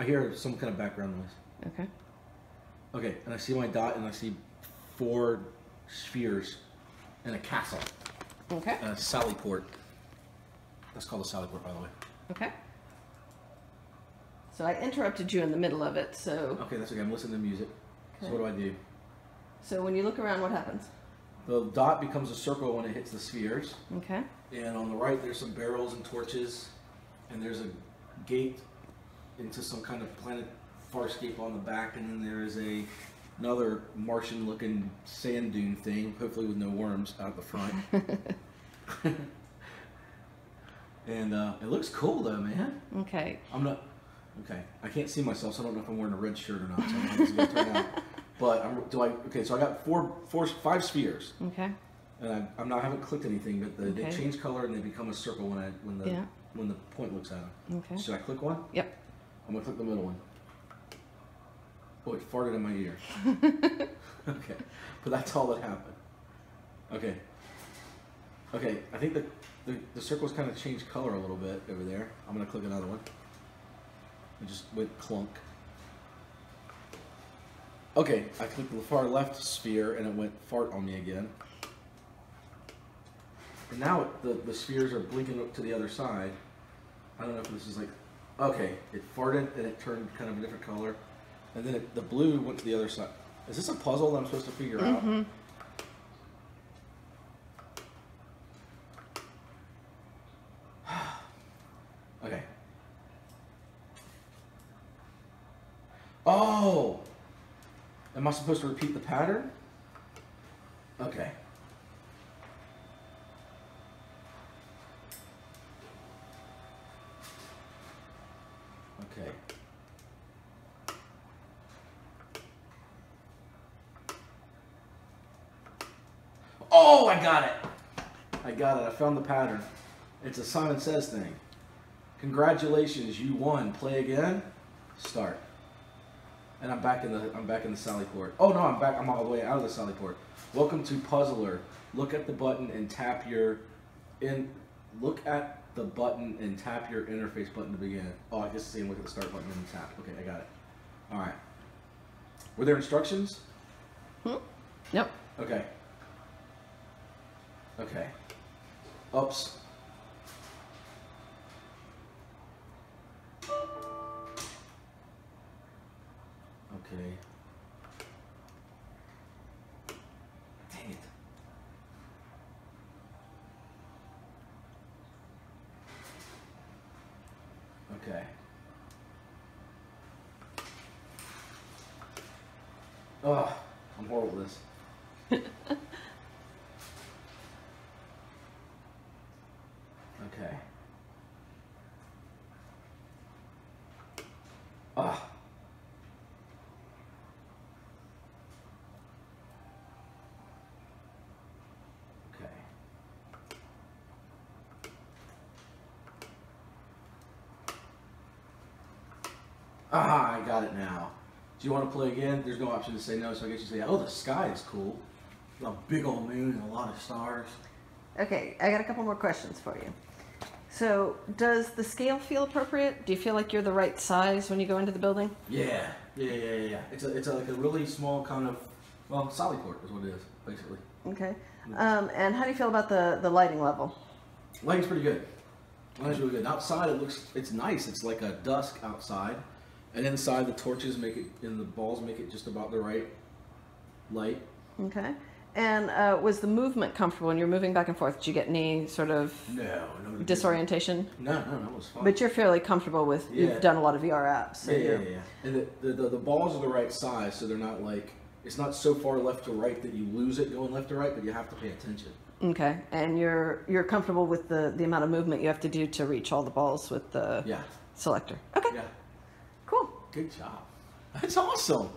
I hear some kind of background noise. Okay. Okay, and I see my dot, and I see four spheres and a castle Okay. and a sally port. That's called a sally port, by the way. Okay. So I interrupted you in the middle of it. So Okay, that's okay. I'm listening to music. Okay. So what do I do? so when you look around, what happens? The dot becomes a circle when it hits the spheres. Okay. And on the right, there's some barrels and torches, and there's a gate into some kind of planet farscape on the back, and then there is a another Martian-looking sand dune thing, hopefully with no worms out the front. and uh, it looks cool though, man. Okay. I'm not. Okay, I can't see myself, so I don't know if I'm wearing a red shirt or not. So I don't know how gonna turn out. But I'm, do I? Okay, so I got four, four, five spheres. Okay. And I, I'm not I haven't clicked anything, but the, they change color and they become a circle when I when the Yeah. when the point looks at them. Okay. Should I click one? Yep. I'm gonna click the middle one. Oh, it farted in my ear. okay, but that's all that happened. Okay. Okay, I think the the, the circles kind of changed color a little bit over there. I'm gonna click another one. It just went clunk. Okay, I clicked the far left sphere and it went fart on me again. And now it, the, the spheres are blinking up to the other side. I don't know if this is like, okay, it farted and it turned kind of a different color. And then it, the blue went to the other side. Is this a puzzle that I'm supposed to figure out? Mm-hmm. okay. Oh! Am I supposed to repeat the pattern? Okay. Okay. Oh, I got it. I got it. I found the pattern. It's a Simon Says thing. Congratulations, you won. Play again. Start. And I'm back in the I'm back in the Sally port. Oh no, I'm back. I'm all the way out of the Sally port. Welcome to Puzzler. Look at the button and tap your in. Look at the button and tap your interface button to begin. Oh, I guess the same. Look at the start button and tap. Okay, I got it. All right. Were there instructions? Hmm? Yep. Okay. Okay. Ups. Okay. Dang it. Okay. Oh, I'm horrible at this. Okay. Ah. Okay. Ah, I got it now. Do you want to play again? There's no option to say no, so I guess you say, oh, the sky is cool. A big old moon and a lot of stars. Okay. I got a couple more questions for you. So, does the scale feel appropriate? Do you feel like you're the right size when you go into the building? Yeah, yeah, yeah, yeah. It's a, it's a, like a really small kind of, well, Sallyport is what it is, basically. Okay. Um, and how do you feel about the, the lighting level? Lighting's pretty good. Lighting's really good. Outside, it looks, it's nice. It's like a dusk outside, and inside the torches make it, and the balls make it just about the right light. Okay. And uh, was the movement comfortable when you're moving back and forth? Did you get any sort of No, no. disorientation? No, no, no, it was fun. But you're fairly comfortable with. Yeah. You've done a lot of VR apps. So yeah, yeah, yeah, yeah. And the, the, the, the balls are the right size, so they're not like, it's not so far left to right that you lose it going left to right, but you have to pay attention. Okay. And you're you're comfortable with the the amount of movement you have to do to reach all the balls with the Yeah, selector. Okay. yeah. Good job. That's awesome.